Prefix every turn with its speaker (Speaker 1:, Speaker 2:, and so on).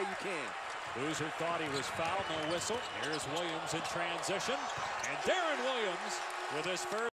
Speaker 1: you can.
Speaker 2: Boozer thought he was fouled, no whistle. Here's Williams in transition. And Darren Williams with his first.